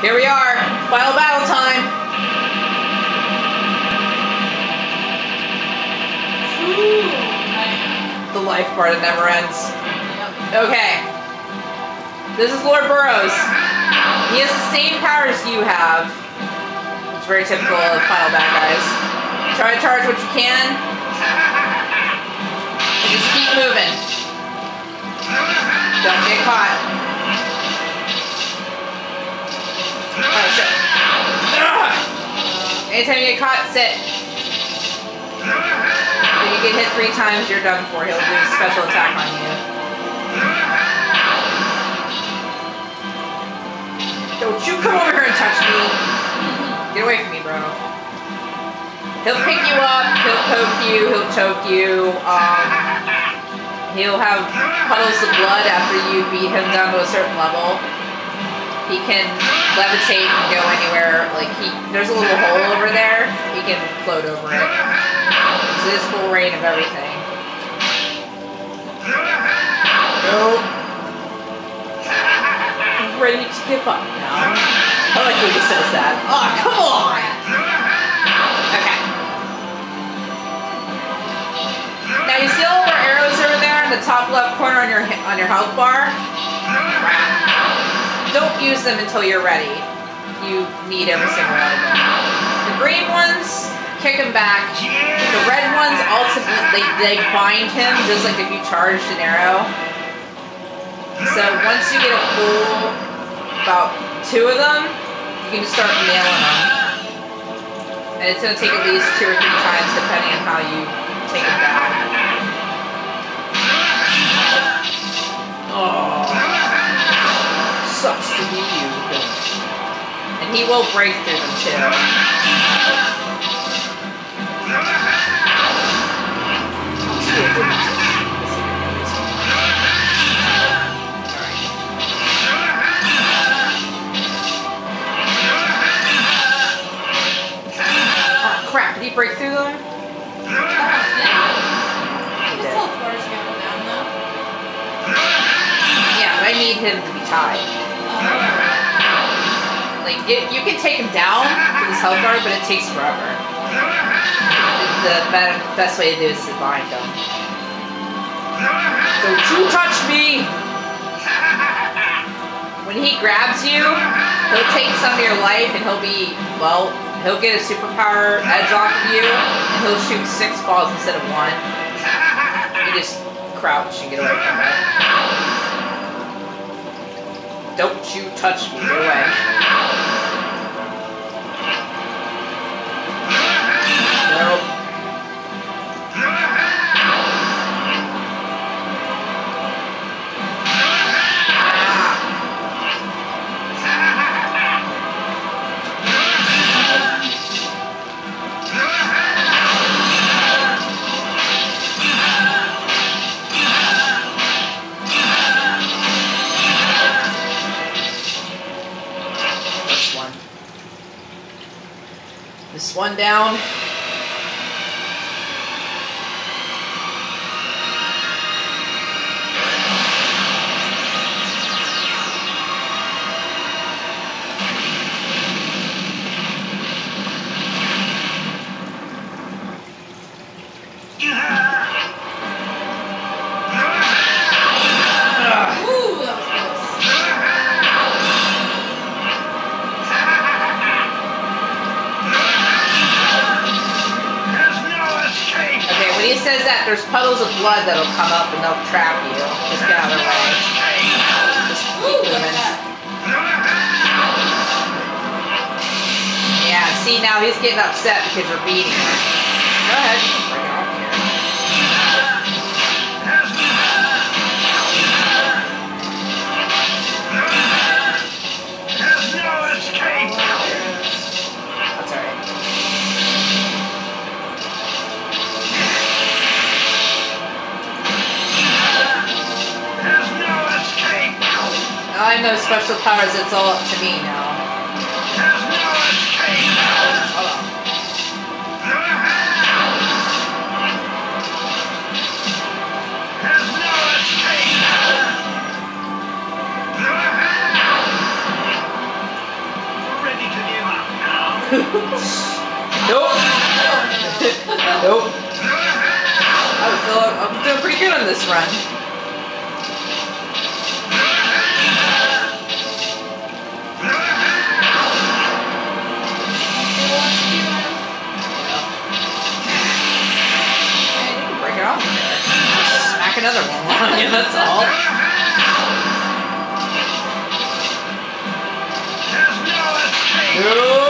Here we are, final battle time. The life part that never ends. Okay. This is Lord Burroughs. He has the same powers you have. It's very typical of final bad guys. Try to charge what you can. And just keep moving. Don't get caught. Anytime you get caught, sit. If you get hit three times, you're done for. He'll do a special attack on you. Don't you come over here and touch me. Get away from me, bro. He'll pick you up, he'll poke you, he'll choke you, um, he'll have puddles of blood after you beat him down to a certain level. He can levitate and go anywhere, like he, there's a little hole over there, he can float over it. So this full range of everything. Nope. I'm ready to give up now. I like when he says that. Oh, come on! Okay. Now you see all our arrows over there in the top left corner on your on your health bar? Don't use them until you're ready. You need every single one of them. The green ones, kick him back. The red ones ultimately they, bind him just like if you charged an arrow. So once you get a full about two of them, you can just start nailing them. And it's going to take at least two or three times depending on how you take them down. Oh, he will break through them too. Oh crap, did he break through them? Yeah, I need him to be tied. Like, it, you can take him down with his health bar, but it takes forever. The, best way to do is to bind him. Don't you touch me! When he grabs you, he'll take some of your life and he'll be, well, he'll get a superpower edge off of you and he'll shoot six balls instead of one. You just crouch and get away from it. Don't you touch me, away. Nope. This one down. Okay, there's puddles of blood that'll come up and they'll trap you. Just get out of their way. Just moving. Yeah, see now he's getting upset because you're beating him. Go ahead. I know special powers, it's all up to me now. Hold nope. nope. I feel I'm doing pretty good on this run. Another one on you, that's all. Nope.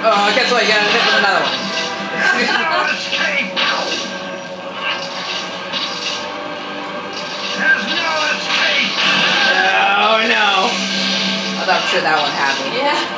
Oh, guess what? You gotta hit with another one. Oh no. I thought I'm sure that one happened. Yeah.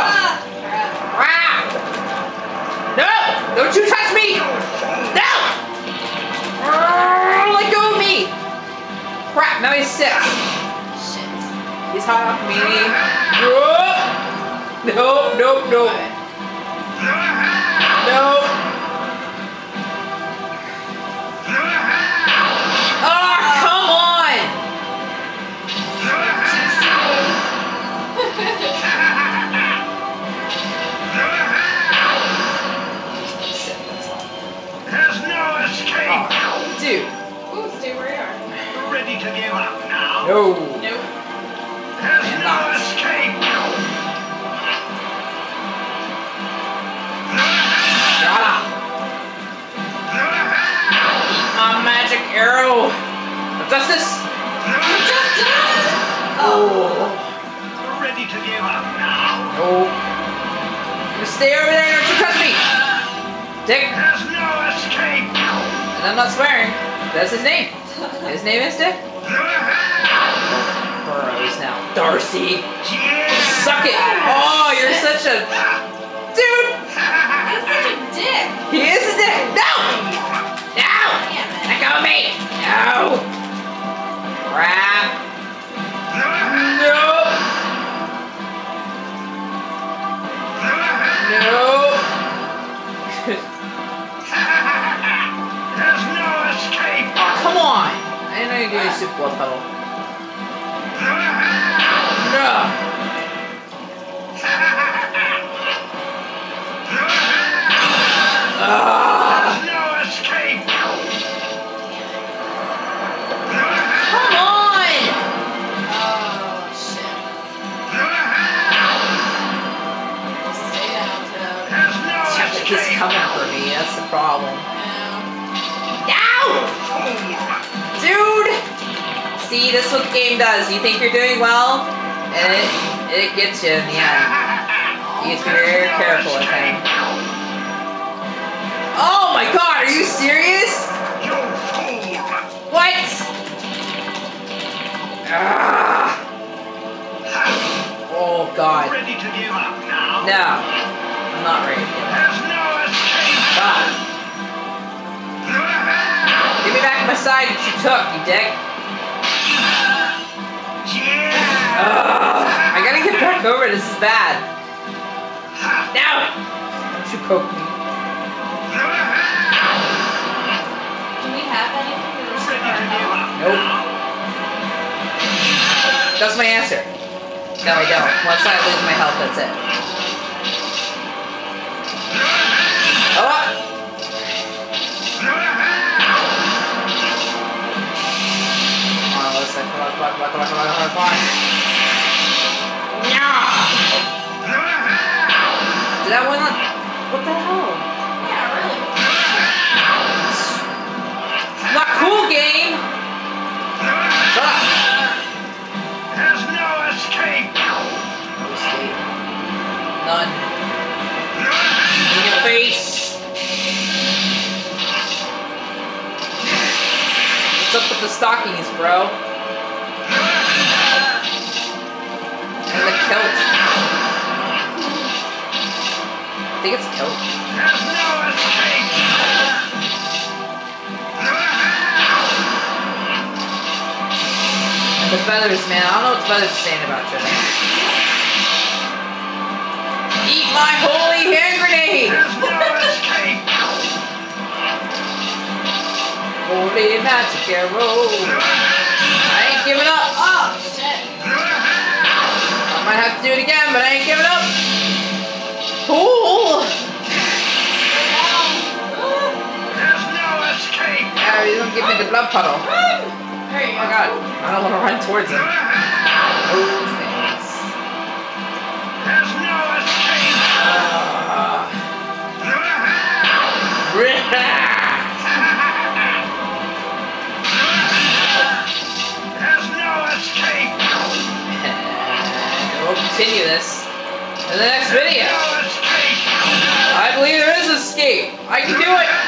now he's six. Shit. He's hot off me. Nope, nope, nope. Ready to give up now? No. Nope. There's am no not. escape. Shut up. My magic arrow. Justice. Justice! Oh. Ready to give up now? No. You stay over there and don't you touch me. Dick. There's no escape. And I'm not swearing. That's his name. His name is Dick. Burroughs now. Darcy. Suck it. Oh, you're such a dude. He's such a dick. He is a dick. No. No. Coming for me. That's the problem. Ow! Dude! See, this is what the game does. You think you're doing well, and it, it gets you in the end. You have to be very careful with him. Oh my god, are you serious? What? Ah. Oh god. Ready to give up now? No. I'm not ready. God. Give me back my side that you took, you dick. Yeah. Ugh. I gotta get back over. This is bad. Now! Don't you poke me. Do we have anything to restore Ready our to give health? up Nope. That's my answer. No, I don't. Once I lose my health, that's it. On. Yeah! Did that one not... What the hell? Yeah, really. Not cool, game! Shut up! There's no escape. No escape. None. In your face! What's up with the stockings, bro? I think it's kilt. There's no escape. The feathers, man. I don't know what the feathers are saying about you. Eat my holy hand grenade! There's no escape. Holy magic arrow. I ain't giving up. Oh, shit. I might have to do it again, but I ain't giving up. Ooh. Yeah, he's gonna give me the blood puddle. Oh my god. I don't want to run towards him. Oh, thanks. There's no escape. There's no escape. we'll continue this in the next video. I believe there is escape. I can do it.